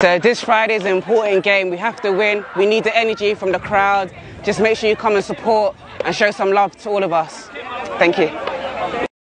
So this Friday is an important game. We have to win. We need the energy from the crowd. Just make sure you come and support and show some love to all of us. Thank you.